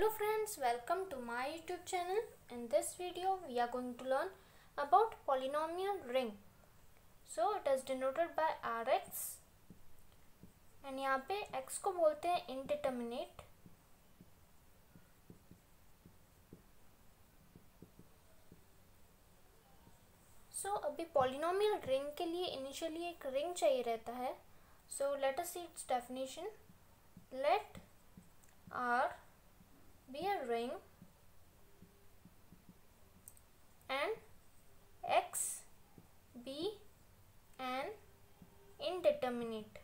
Hello friends, welcome to my YouTube channel. In this video, we are going to learn about polynomial ring. So it is denoted by Rx and यहाँ पे x को बोलते हैं indeterminate. So so, अभी polynomial ring के लिए initially एक ring चाहिए रहता है so let us see its definition let R be a ring and x be an indeterminate.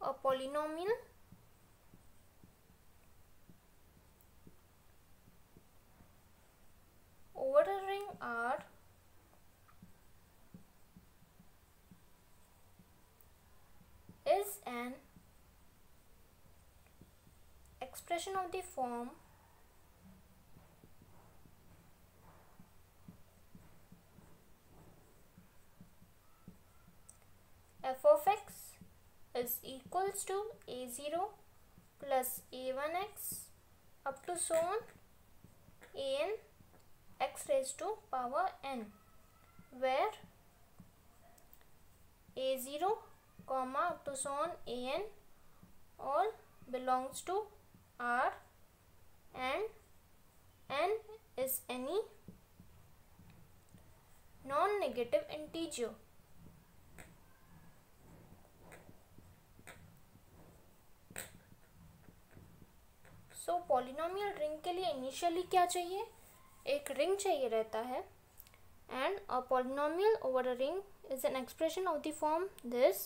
A polynomial over a ring R is an expression of the form f of x is equals to a0 plus a1x up to so on an x raised to power n where a0 up to so on an all belongs to R and n is any non-negative integer. So so, polynomial ring के लिए initially क्या चाहिए एक ring चाहिए रहता है and a polynomial over a ring is an expression of the form this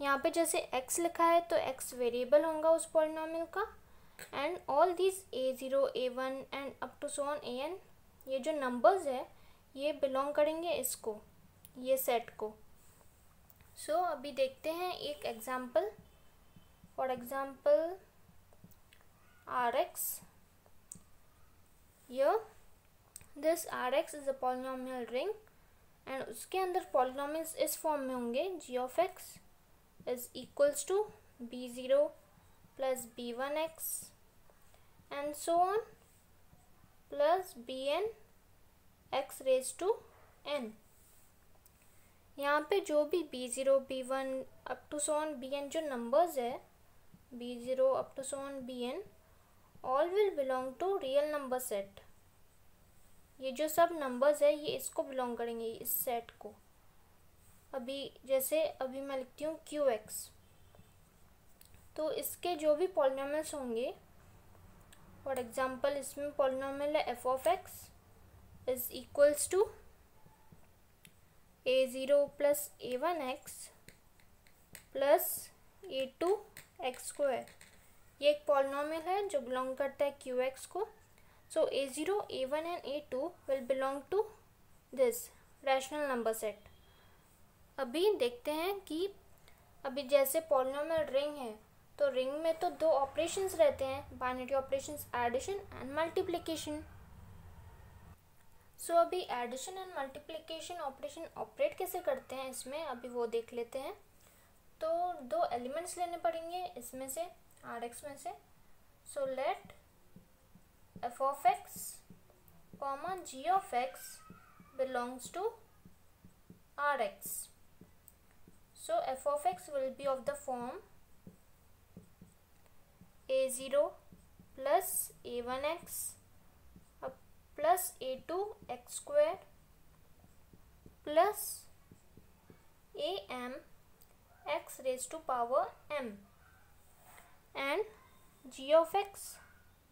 यहाँ पे जैसे x लिखा है तो x वेरिएबल होगा उस पॉलिनोमियल का and all this a zero a one and up to so on a n ये जो नंबर्स है ये बिलोंग करेंगे इसको ये सेट को। सो so, अभी देखते हैं एक example for example R x year this R x is a polynomial ring and उसके अंदर पॉलिनोमियल्स इस फॉर्म में होंगे g of x is equals to b0 plus b1x and so on plus bn x raised to n. यहाँ पे जो भी b0 b1 up to so on bn जो नंबर्स है b0 up to so on bn all will belong to real number set ये जो सब numbers है, ये इसको बिलोंग करेंगे, इस सेट को। अभी, जैसे अभी मैं लिखती हूँ क्यू एक्स तो इसके जो भी पॉलिनोमियल्स होंगे फॉर एग्जांपल इसमें पॉलिनोमियल है f of x is equals to a zero plus a one x plus a two x square ये एक पॉलिनोमियल है जो बिलोंग करता है क्यू एक्स को। So a zero a one and a two will belong to this rational number set अभी देखते हैं कि अभी जैसे पॉलिनोमियल रिंग है तो रिंग में तो दो ऑपरेशंस रहते हैं binary operations addition and multiplication so अभी addition and multiplication operation operate कैसे करते हैं इसमें, अभी वो देख लेते हैं। तो दो एलिमेंट्स लेने पड़ेंगे इसमें से आर एक्स में से। So let f of x comma g of x belongs to R x So f of x will be of the form a0 plus a1x uh, plus a2x square plus am x raised to power m. And g of x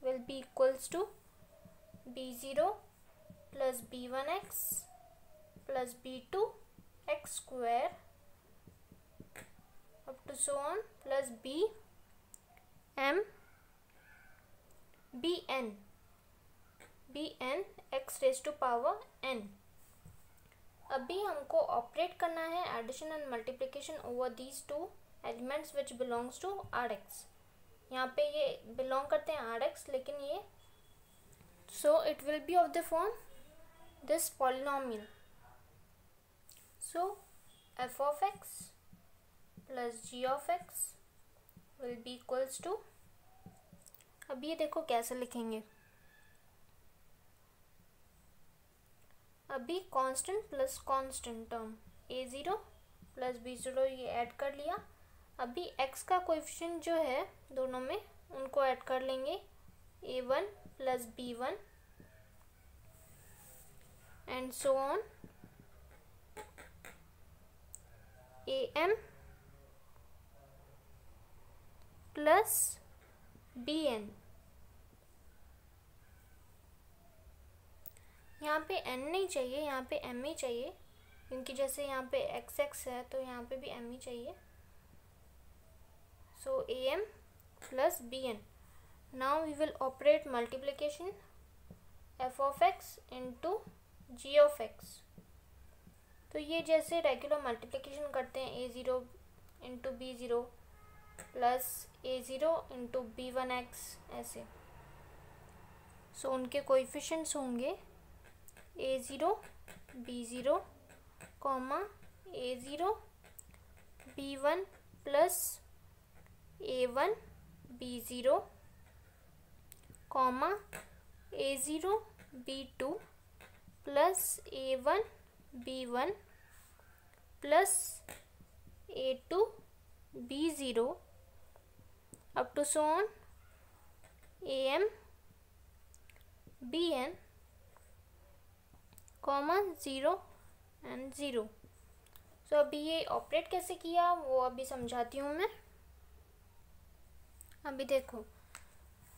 will be equals to b0 plus b1x plus b2 x square up to so on, plus b, m b n b n x raised to power n. अभी हमको operate करना है addition and multiplication over these two elements which belongs to R x यहाँ पे ये belong करते हैं are x लेकिन ये so it will be of the form this polynomial so f of x plus g of x will be equals to, अब ये देखो कैसे लिखेंगे। अभी constant plus constant term a zero plus b zero ये add कर लिया। अभी एक्स का कोएफिशिएंट जो है दोनों में, उनको ऐड कर लेंगे। A one plus b one and so on a m plus b n यहाँ पे एन नहीं चाहिए, यहाँ पे एम ही चाहिए, क्योंकि जैसे यहाँ पे एक्स एक्स है तो यहाँ पे भी एम ही चाहिए। So m plus b n now we will operate multiplication f of x into g of x तो ये जैसे रेगुलर मल्टीप्लिकेशन करते हैं a zero into b zero plus a zero into b one x ऐसे। So उनके coefficients होंगे a zero b zero comma a zero b one plus a one b zero comma a zero b two plus a one b one plus a two b zero up to so on am bn comma zero and zero so अभी ये operate कैसे किया? वो अभी समझाती हूँ मैं। अभी देखो।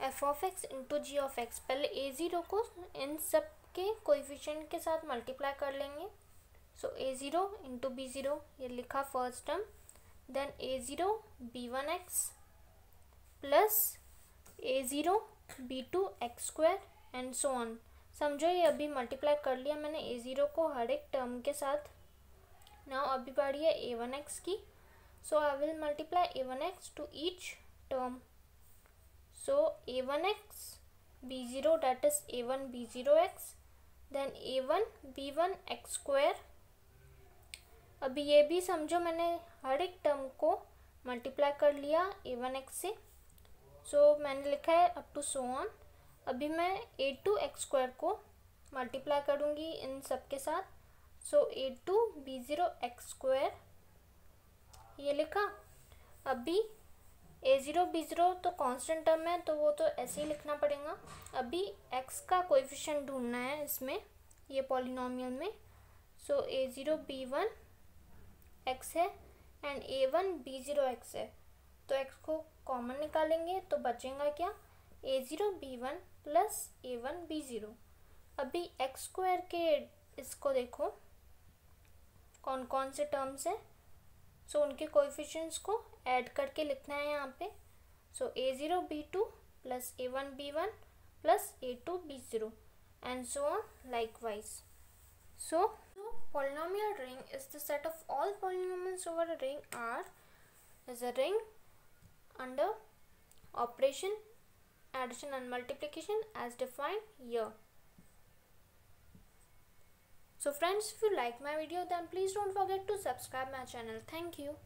F of x into g of x पहले ए ज़ीरो को इन सब के कोएफिशिएंट के साथ मल्टीप्लाई कर लेंगे। So a zero into b zero ये लिखा first term then a zero b one x plus a zero b two x square and so on समझो ये अभी मल्टीप्लाई कर लिया मैंने ए ज़ीरो को हर एक टर्म के साथ। नाउ अभी बारी है ए वन एक्स की। So I will multiply a one x to each term so a one x b zero that is a one b zero x then a one b one x square. अभी ये भी समझो मैंने हर एक term को multiply कर लिया ए one x से। सो so, मैंने लिखा है अप टू सो ऑन अभी मैं ए टू एक्स स्क्वायर को मल्टीप्लाई करूँगी इन सब के साथ. So a two b zero x square ये लिखा. अभी ए ज़ीरो बी ज़ीरो तो कांस्टेंट टर्म है तो वो तो ऐसे ही लिखना पड़ेगा. अभी एक्स का कोएफिशिएंट ढूंढना है इसमें ये पॉलिनोमियल में. So a zero b one x है and a one b zero x है. तो एक्स को कॉमन निकालेंगे तो बचेगा क्या? A zero b one plus a one b zero अभी एक्स स्क्वायर के इसको देखो कौन कौन से टर्म्स हैं? सो उनके कोएफिशिएंट्स को ऐड करके लिखना है यहाँ पे। So a zero b two plus a one b one plus a two b zero and so on so so, polynomial ring is the set of all polynomials over a ring a ring under operation addition and multiplication as defined here. So friends if you like my video then please don't forget to subscribe my channel. Thank you.